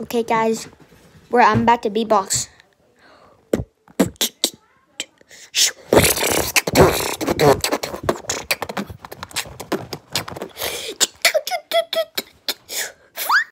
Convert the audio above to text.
Okay, guys, where I'm about to beatbox.